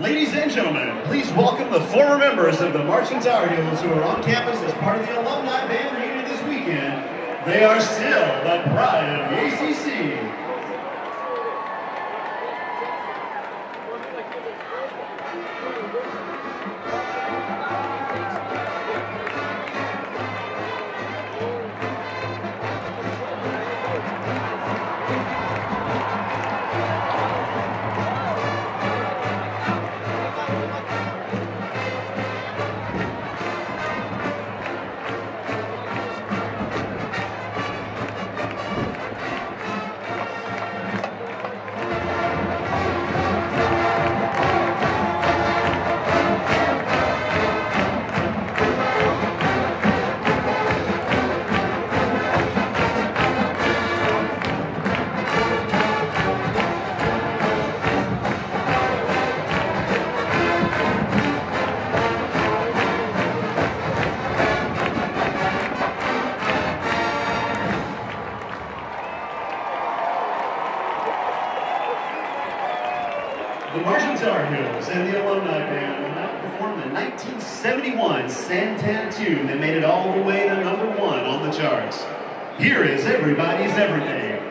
Ladies and gentlemen, please welcome the former members of the Marching Tar Heels who are on campus as part of the alumni band reunion this weekend. They are still the pride of the ACC. 1971 Santana tune that made it all the way to number one on the charts. Here is Everybody's Everything.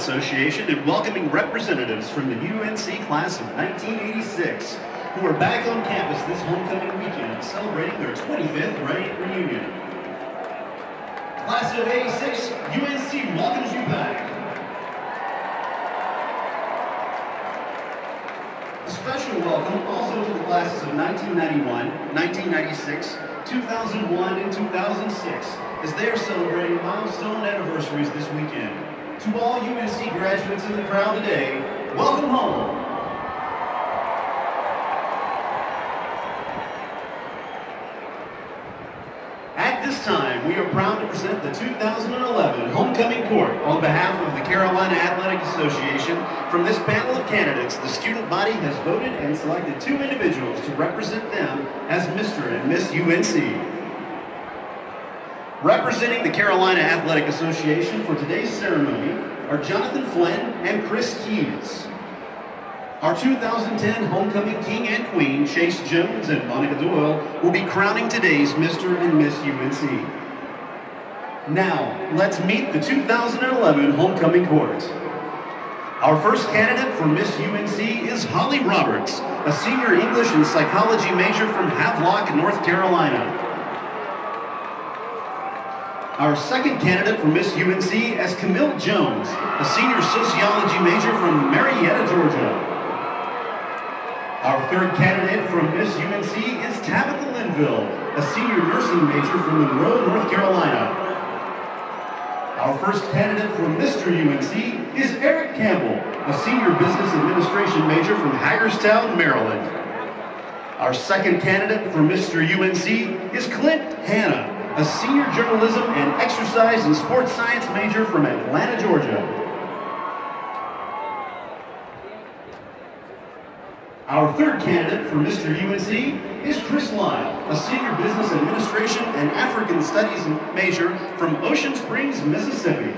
Association in welcoming representatives from the UNC class of 1986 who are back on campus this homecoming weekend celebrating their 25th right reunion. Class of 86, UNC welcomes you back. Special welcome also to the classes of 1991, 1996, 2001, and 2006 as they are celebrating milestone anniversaries this weekend. To all UNC graduates in the crowd today, welcome home. At this time, we are proud to present the 2011 Homecoming Court on behalf of the Carolina Athletic Association. From this panel of candidates, the student body has voted and selected two individuals to represent them as Mr. and Miss UNC. Representing the Carolina Athletic Association for today's ceremony are Jonathan Flynn and Chris Keys. Our 2010 Homecoming King and Queen, Chase Jones and Monica Doyle, will be crowning today's Mr. and Miss UNC. Now, let's meet the 2011 Homecoming Court. Our first candidate for Miss UNC is Holly Roberts, a senior English and psychology major from Havelock, North Carolina. Our second candidate for Miss UNC is Camille Jones, a senior sociology major from Marietta, Georgia. Our third candidate from Miss UNC is Tabitha Linville, a senior nursing major from Monroe, North Carolina. Our first candidate for Mr. UNC is Eric Campbell, a senior business administration major from Hagerstown, Maryland. Our second candidate for Mr. UNC is Clint Hanna, a senior journalism and exercise and sports science major from Atlanta, Georgia. Our third candidate for Mr. UNC is Chris Lyle, a senior business administration and African studies major from Ocean Springs, Mississippi.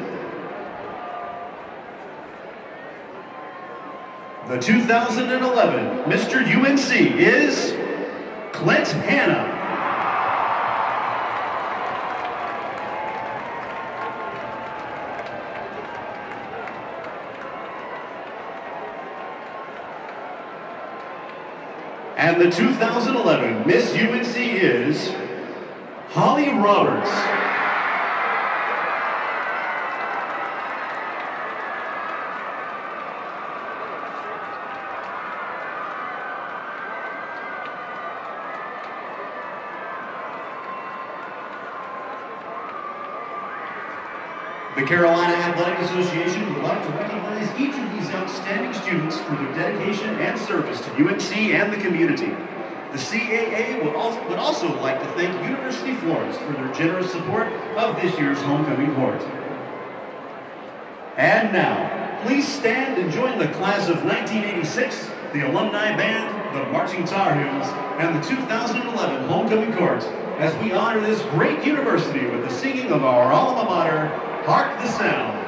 The 2011 Mr. UNC is Clint Hanna. And the 2011 Miss UNC is Holly Roberts. The Carolina Athletic Association would like to recognize each of these outstanding students for their dedication and service to UNC and the community. The CAA would also, would also like to thank University Florist for their generous support of this year's homecoming court. And now, please stand and join the class of 1986, the alumni band, the Marching Tar Heels, and the 2011 homecoming court as we honor this great university with the singing of our alma mater, Hark the Sound.